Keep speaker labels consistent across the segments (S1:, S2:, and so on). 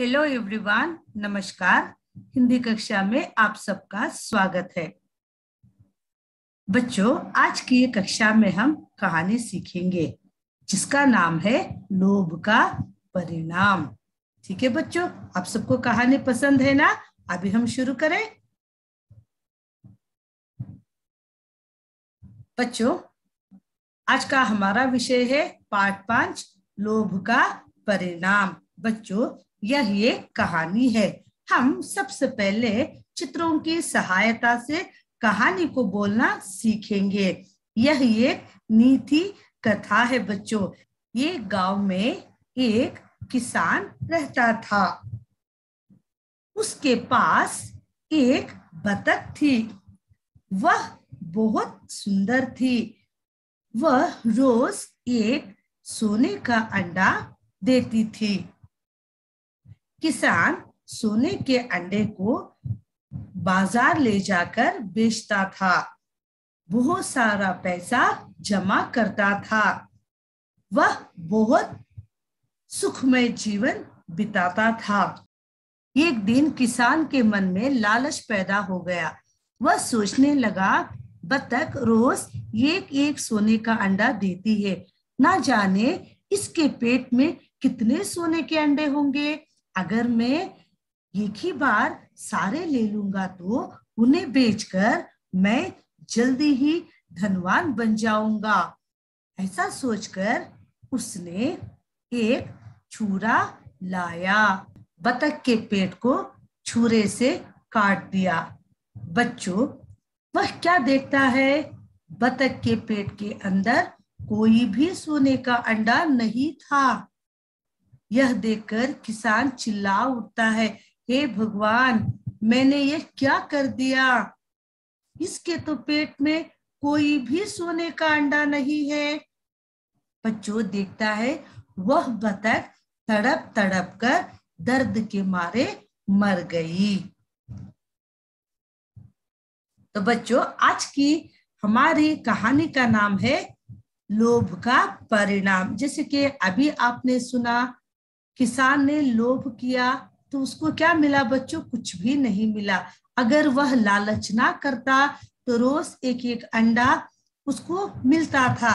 S1: Hello everyone नमस्कार। हिंदी कक्षा में आप सबका स्वागत है। बच्चों, आज की ये कक्षा में हम कहानी सीखेंगे, जिसका नाम है लोभ का परिणाम। ठीक है बच्चों, आप सबको कहानी पसंद है ना? अभी हम शुरू करें। बच्चों, आज का हमारा विषय है पाठ पाँच, लोभ का परिणाम। बच्चों यह एक कहानी है। हम सबसे पहले चित्रों की सहायता से कहानी को बोलना सीखेंगे। यह एक नीति कथा है बच्चों। ये गाँव में एक किसान रहता था। उसके पास एक बतख थी। वह बहुत सुंदर थी। वह रोज एक सोने का अंडा देती थी। किसान सोने के अंडे को बाज़ार ले जाकर बेचता था। बहुत सारा पैसा जमा करता था। वह बहुत सुखमय जीवन बिताता था। एक दिन किसान के मन में लालच पैदा हो गया। वह सोचने लगा बतख रोज एक एक सोने का अंडा देती है। ना जाने इसके पेट में कितने सोने के अंडे होंगे? अगर मैं एक ही बार सारे ले लूँगा तो उन्हें बेचकर मैं जल्दी ही धनवान बन जाऊँगा। ऐसा सोचकर उसने एक छुरा लाया, बतख के पेट को छुरे से काट दिया। बच्चों, वह क्या देखता है? बतख के पेट के अंदर कोई भी सोने का अंडा नहीं था। यह देखकर किसान चिल्ला उठता है, हे भगवान, मैंने ये क्या कर दिया? इसके तो पेट में कोई भी सोने का अंडा नहीं है। बच्चों देखता है, वह बतख तड़प तड़प कर दर्द के मारे मर गई। तो बच्चों, आज की हमारी कहानी का नाम है लोभ का परिणाम। जैसे कि अभी आपने सुना किसान ने लोभ किया तो उसको क्या मिला? बच्चों, कुछ भी नहीं मिला। अगर वह लालच ना करता तो रोज एक एक अंडा उसको मिलता था।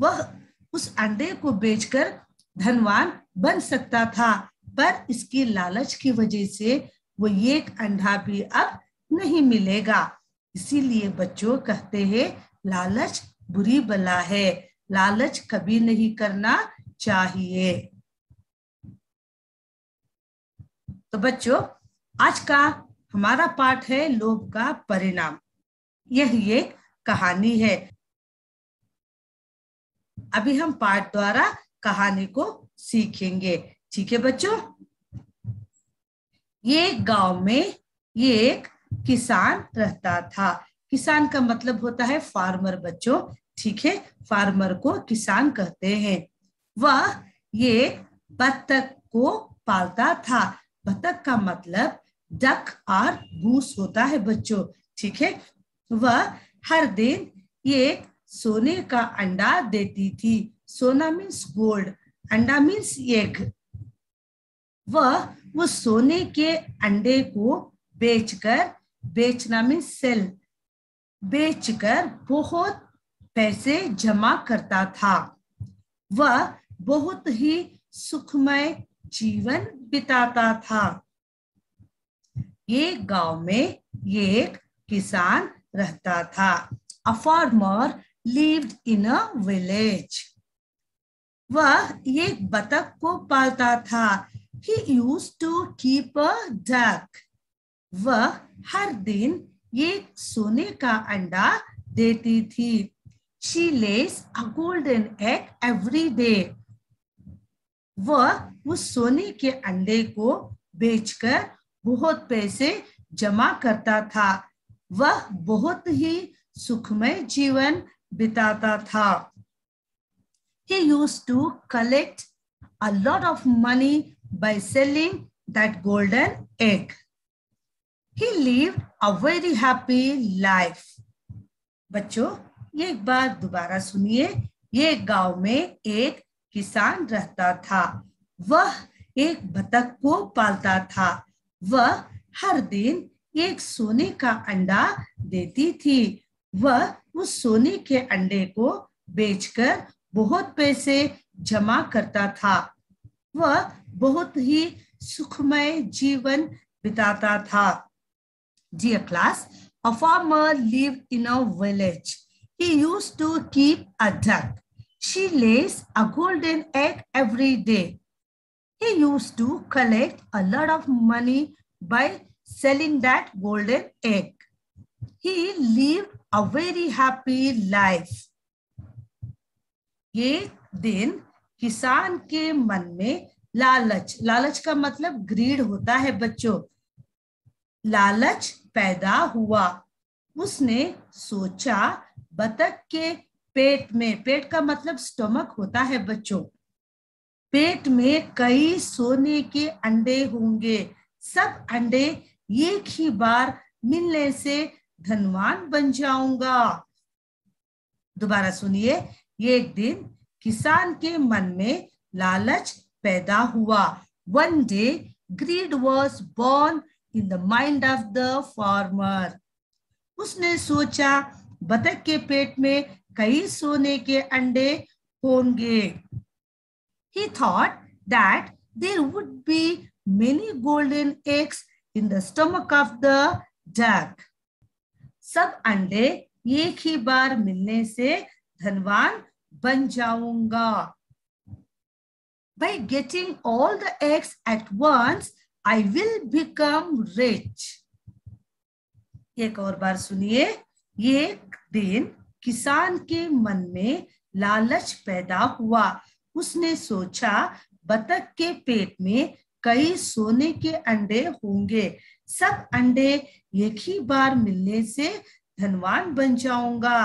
S1: वह उस अंडे को बेचकर धनवान बन सकता था, पर इसकी लालच की वजह से वो एक अंडा भी अब नहीं मिलेगा। इसीलिए बच्चों कहते हैं, लालच बुरी बला है। लालच कभी नहीं करना चाहिए। तो बच्चों, आज का हमारा पाठ है लोभ का परिणाम। यह एक कहानी है। अभी हम पाठ द्वारा कहानी को सीखेंगे। ठीक है बच्चों? ये गाँव में ये एक किसान रहता था। किसान का मतलब होता है फार्मर बच्चों। ठीक है? फार्मर को किसान कहते हैं। वह ये बत्तख को पालता था। बतख का मतलब डक और गूस होता है बच्चों, ठीक है? वह हर दिन एक सोने का अंडा देती थी। सोना मीन्स गोल्ड अंडा मीन्स एग वह उस सोने के अंडे को बेचकर, बेचना मीन्स सेल बेचकर बहुत पैसे जमा करता था। वह बहुत ही सुखमय जीवन बिताता था। ये गाँव में ये एक किसान रहता था। A farmer lived in a village वह एक बतख को पालता था। He used to keep a duck वह हर दिन एक सोने का अंडा देती थी। She lays a golden egg every day वह उस सोने के अंडे को बेचकर बहुत पैसे जमा करता था वह बहुत ही सुखमय जीवन बिताता था he used to collect a lot of money by selling that golden egg he lived a very happy life बच्चों एक बार दोबारा सुनिए ये गाँव में एक किसान रहता था। वह एक बतख को पालता था। वह हर दिन एक सोने का अंडा देती थी। वह उस सोने के अंडे को बेचकर बहुत पैसे जमा करता था। वह बहुत ही सुखमय जीवन बिताता था। Dear class, a farmer lived in a village. He used to keep a duck. She lays a golden egg every day. He used to collect a lot of money by selling that golden egg. He lived a very happy life. ये दिन किसान के मन में लालच लालच का मतलब ग्रीड होता है बच्चों लालच पैदा हुआ उसने सोचा बतख के पेट में, पेट का मतलब स्टमक होता है बच्चों। पेट में कई सोने के अंडे होंगे। सब अंडे एक ही बार मिलने से धनवान बन जाऊँगा। दोबारा सुनिए एक दिन किसान के मन में लालच पैदा हुआ। One day greed was born in the mind of the farmer उसने सोचा, बतख के पेट में कई सोने के अंडे होंगे। He thought that there would be many golden eggs in the stomach of the duck सब अंडे एक ही बार मिलने से धनवान बन जाऊँगा। By getting all the eggs at once, I will become rich. एक और बार सुनिए। एक दिन किसान के मन में लालच पैदा हुआ। उसने सोचा, बतख के पेट में कई सोने के अंडे होंगे। सब अंडे एक ही बार मिलने से धनवान बन जाऊँगा।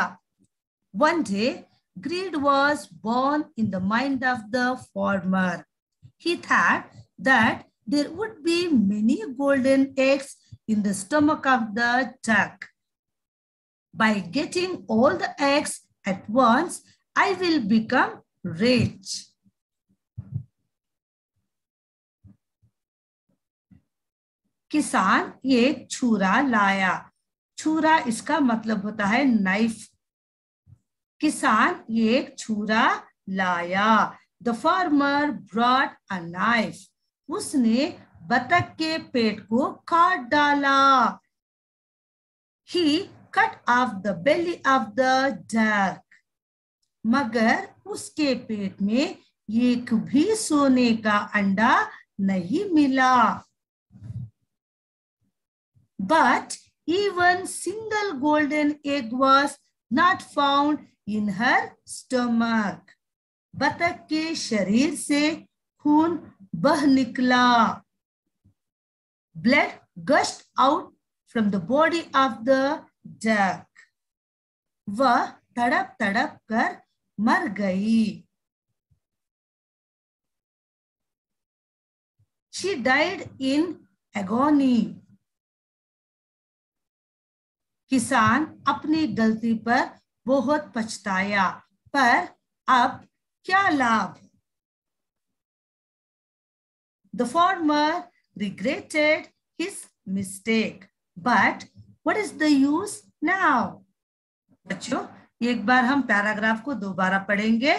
S1: One day greed was born in the mind of the farmer he thought that there would be many golden eggs in the stomach of the duck By getting all the eggs at once, I will become rich. किसान एक छुरा लाया। छुरा इसका मतलब होता है knife किसान एक छुरा लाया। The farmer brought a knife उसने बतख के पेट को काट डाला। He cut off the belly of the duck मगर उसके पेट में एक भी सोने का अंडा नहीं मिला। But even single golden egg was not found in her stomach बतख के शरीर से खून बह निकला। Blood gushed out from the body of the duck वह तड़प तड़प कर मर गई। शी डाइड इन एगोनी किसान अपनी गलती पर बहुत पछताया, पर अब क्या लाभ? The farmer regretted his mistake. But what is the use now बच्चों, एक बार हम पैराग्राफ को दोबारा पढ़ेंगे।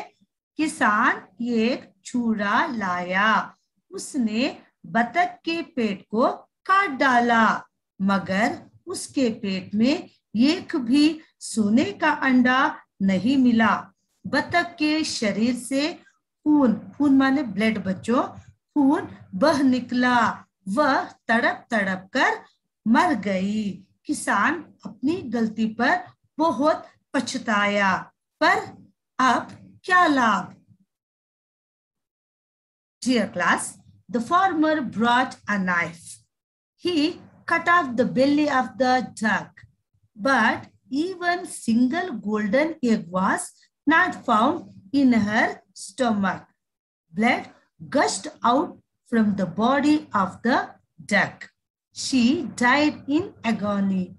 S1: किसान एक चूड़ा लाया। उसने बतख के पेट को काट डाला, मगर उसके पेट में एक भी सोने का अंडा नहीं मिला। बतख के शरीर से खून खून माने ब्लड बच्चों, खून बह निकला। वह तड़प तड़प कर मर गई। किसान अपनी गलती पर बहुत पछताया पर अब क्या लाभ Dear class, the farmer brought a knife. He cut off the belly of the duck, but even single golden egg was not found in her stomach. Blood gushed out from the body of the duck. She died in agony.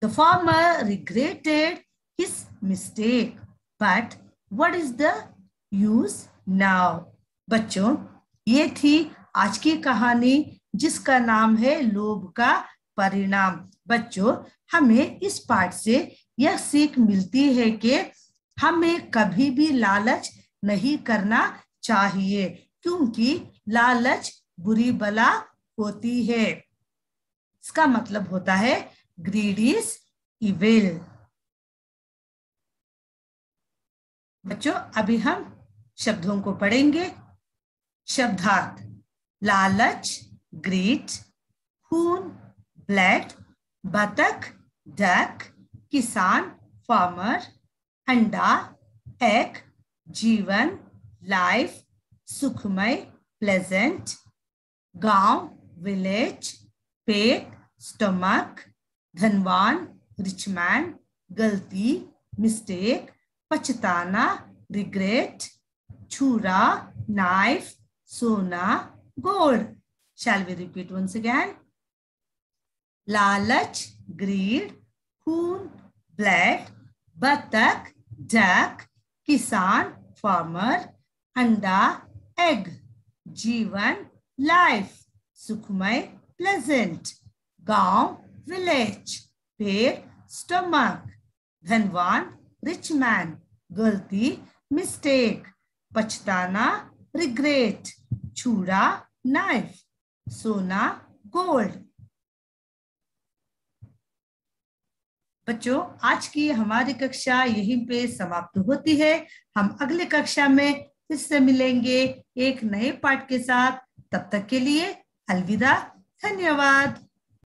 S1: The farmer regretted his mistake. But what is the use now? बच्चों, ये थी आज की कहानी, जिसका नाम है लोभ का परिणाम बच्चों, हमें इस पाठ से यह सीख मिलती है कि हमें कभी भी लालच नहीं करना चाहिए, क्योंकि लालच बुरी बला होती है इसका मतलब होता है ग्रीड इज़ इविल बच्चों, अभी हम शब्दों को पढ़ेंगे। शब्दार्थ, लालच ग्रीट खून ब्लड बतख डक किसान फार्मर अंडा एग जीवन लाइफ सुखमय प्लेजेंट गाँव विलेज पेट, स्टमक, धनवान रिचमैन गलती मिस्टेक पछताना रिग्रेट छुरा नाइफ सोना gold shall we repeat once again? लालच ग्रीड खून ब्लड बतख डक किसान फार्मर अंडा एग जीवन लाइफ सुखमय प्लेजेंट गाँव विलेज पेट स्टमक धनवान रिच मैन गलती मिस्टेक पछताना रिग्रेट छुरा नाइफ सोना गोल्ड बच्चों, आज की हमारी कक्षा यहीं पे समाप्त होती है। हम अगले कक्षा में फिर से मिलेंगे एक नए पाठ के साथ। तब तक के लिए अलविदा। धन्यवाद।